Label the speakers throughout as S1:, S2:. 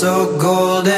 S1: so golden.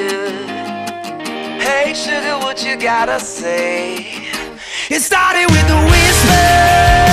S1: you. Hey, sugar, what you gotta say? It started with a whisper.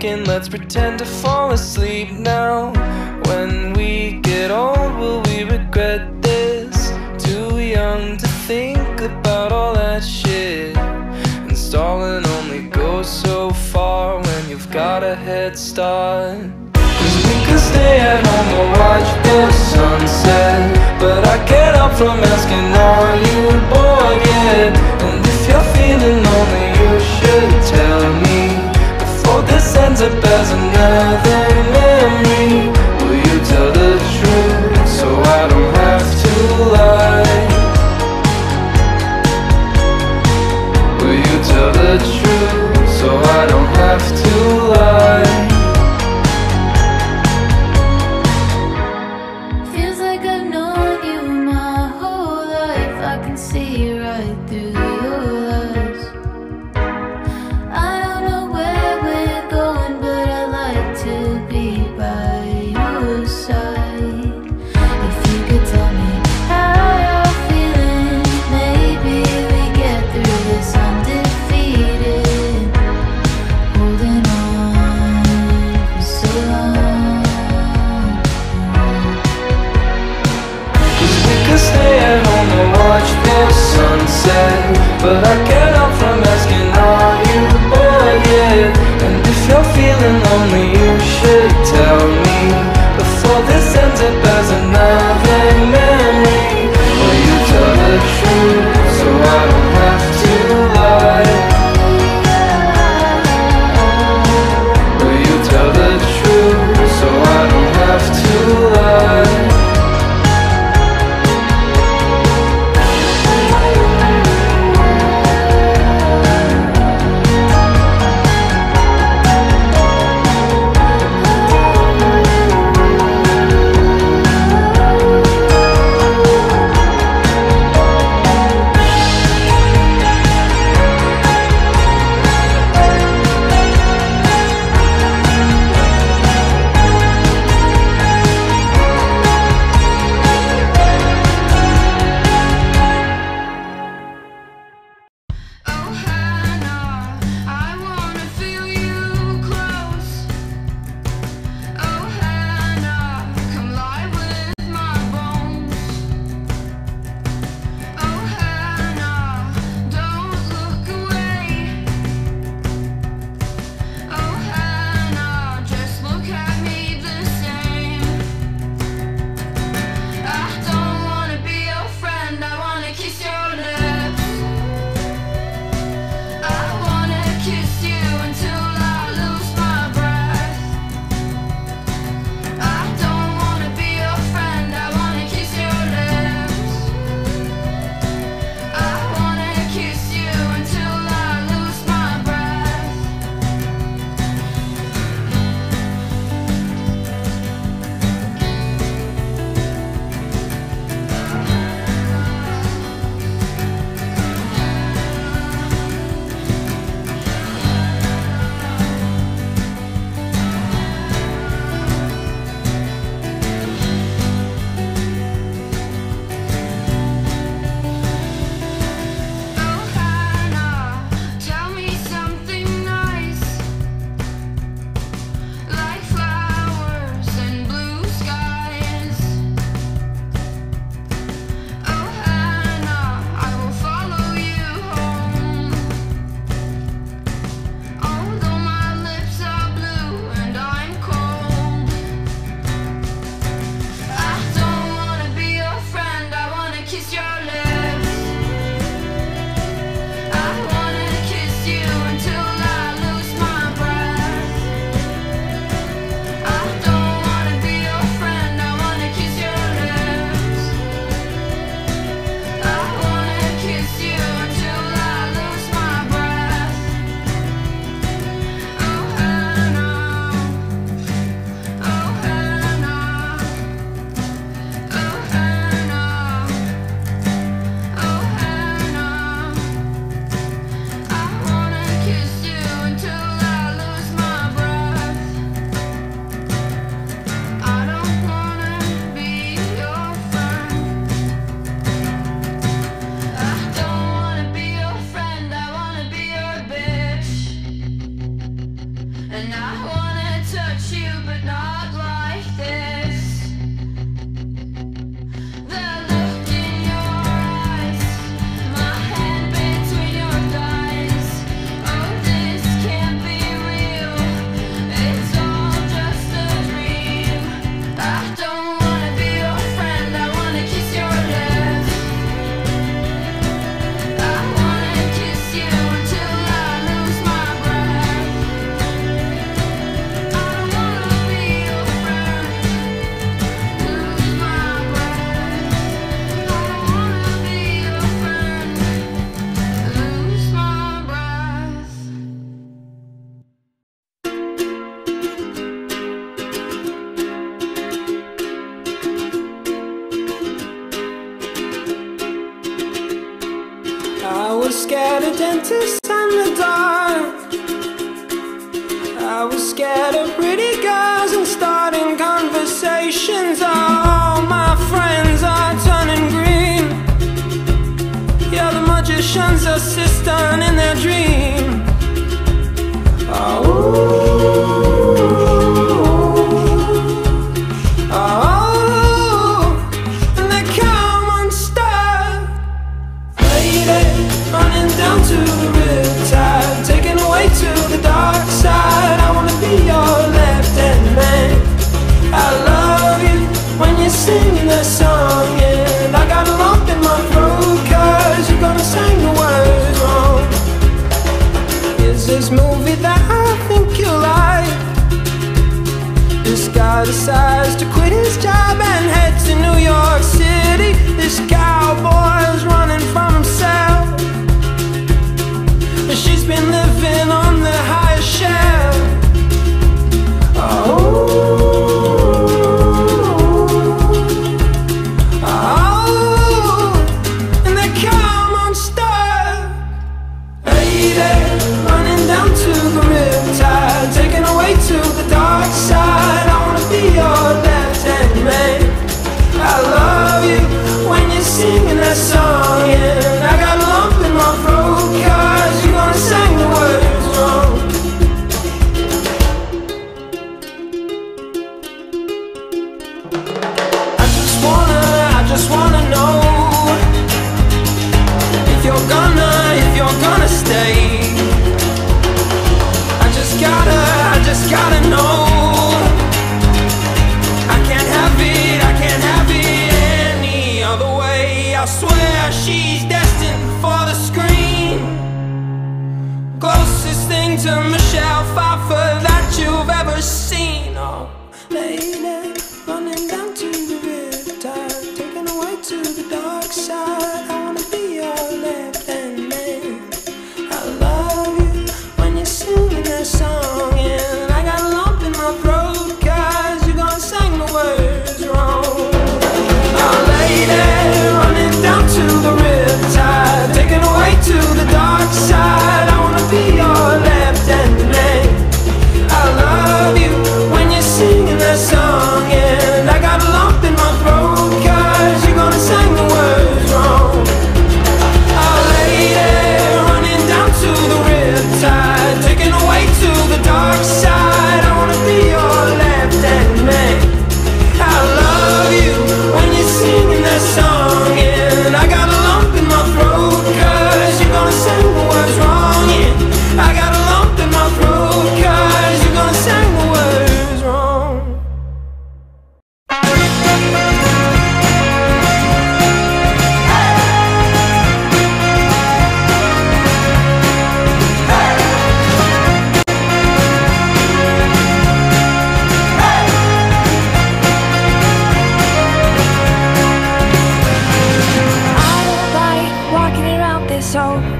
S2: Thinking? Let's pretend to fall up as another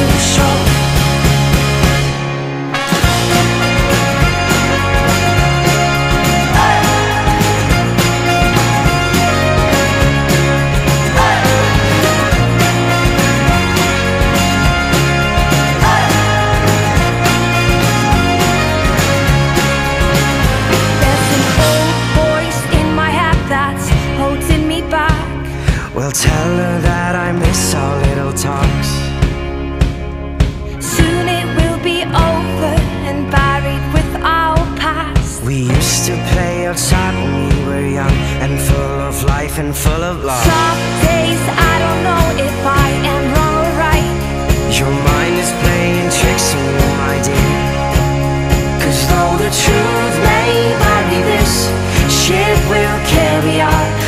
S2: to
S3: shore. and full of life
S2: and
S4: full of love.
S5: Soft days, I don't know if I am wrong or right.
S4: Your mind is playing tricks on you, my dear. Cause though the truth may vary, this ship will carry on.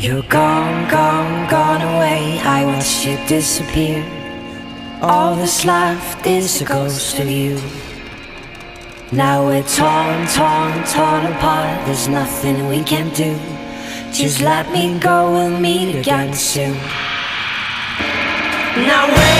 S4: You're gone, gone, gone away. I watch you disappear. All that's left is a ghost of you. Now we're torn, torn, torn apart. There's nothing we can do. Just let me go, we'll meet again soon. Now wait.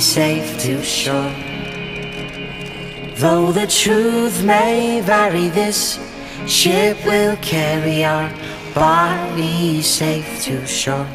S4: safe to shore, Though the truth may vary, this ship will carry our bodies safe to shore.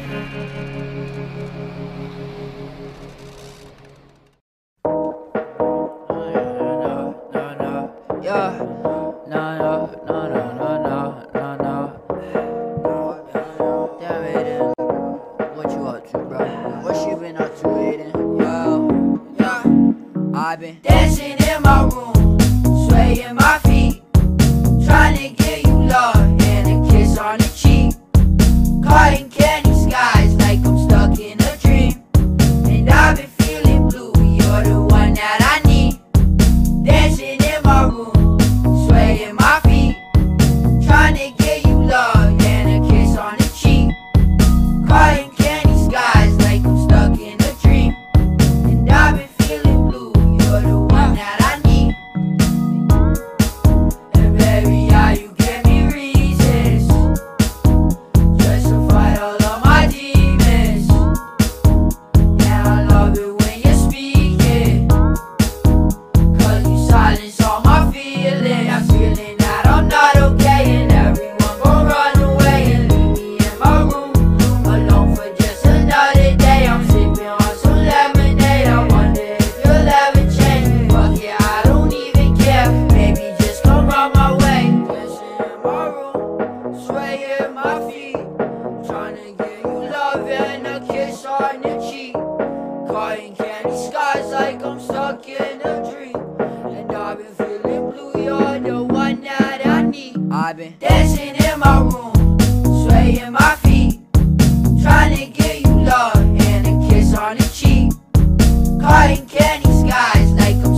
S6: Hiding candy skies like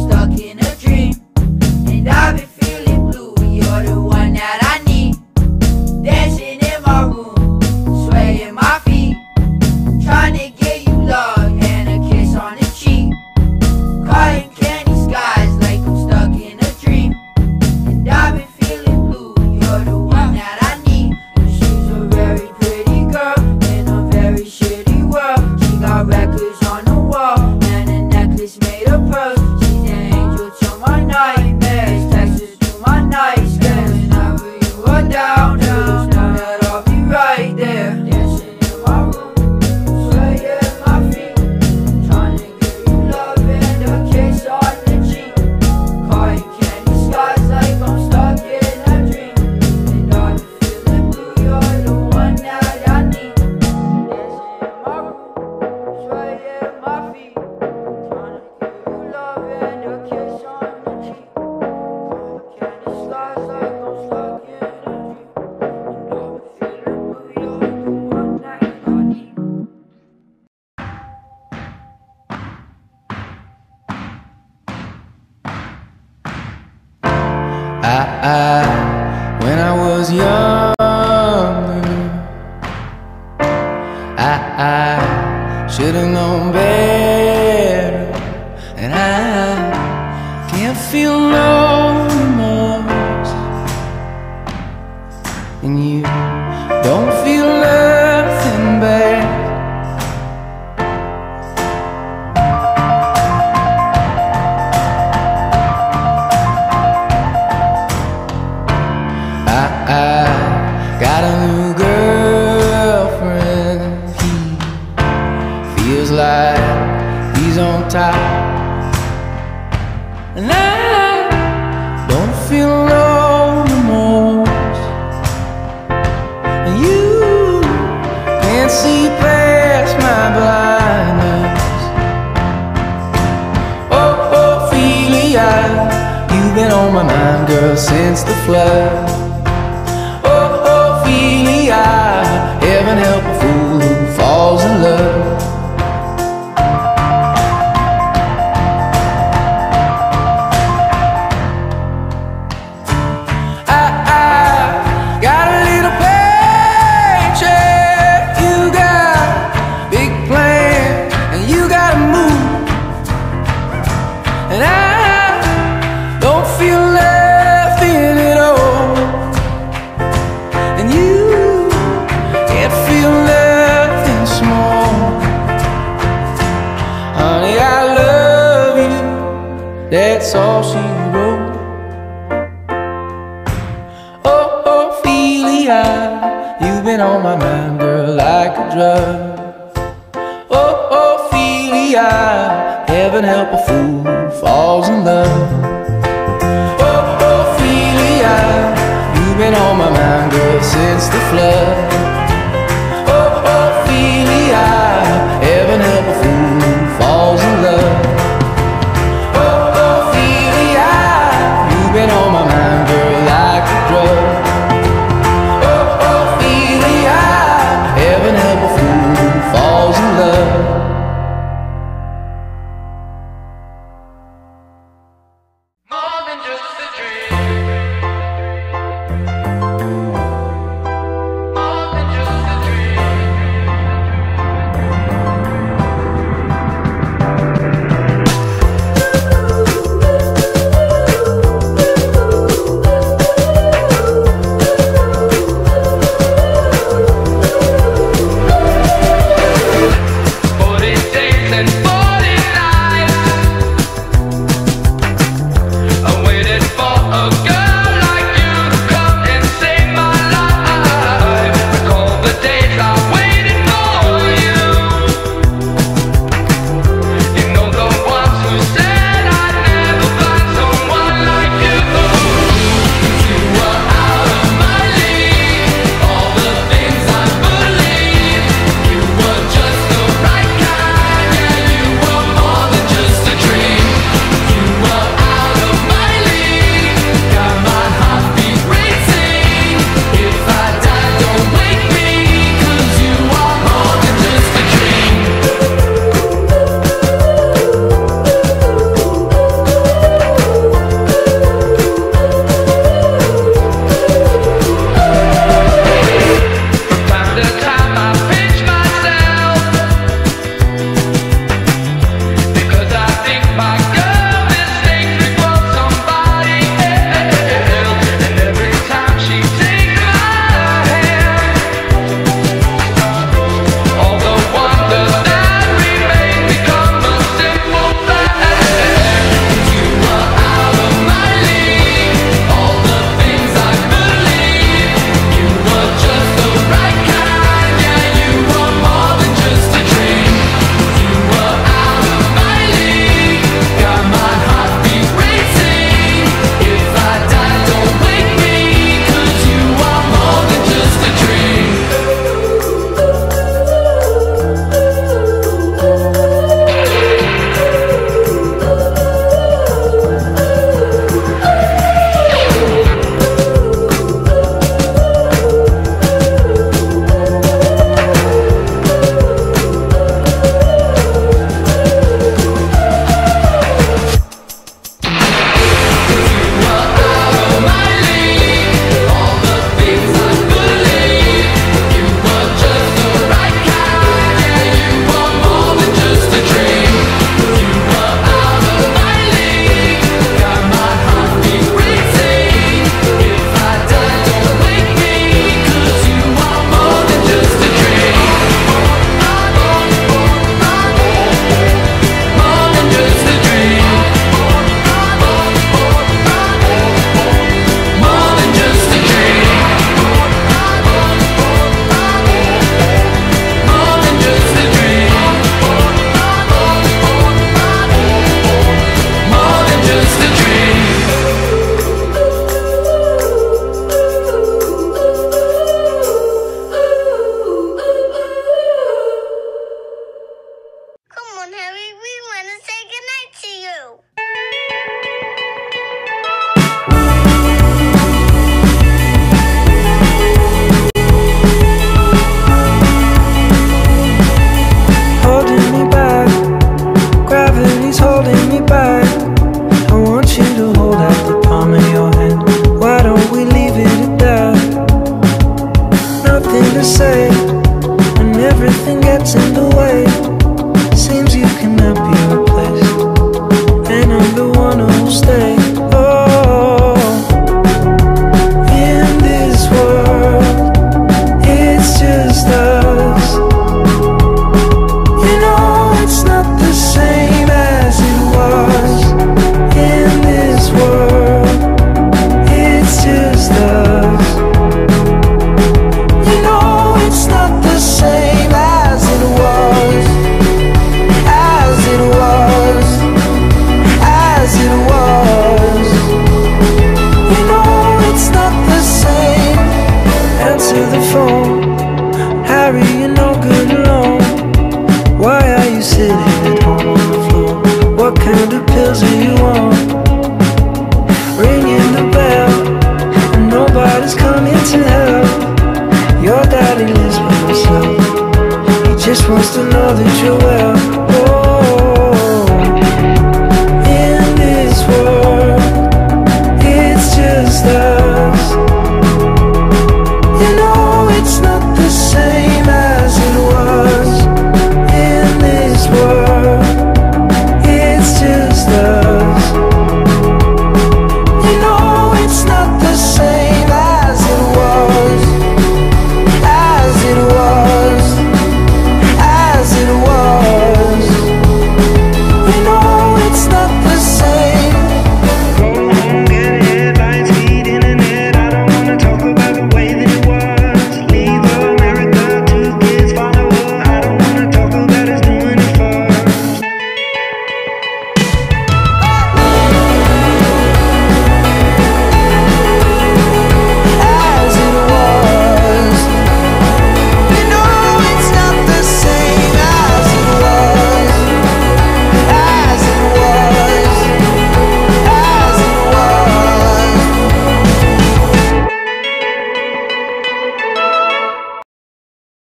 S6: girl
S1: since the flood. Oh, oh, Ophelia, heaven help a fool who falls in love. against the flood.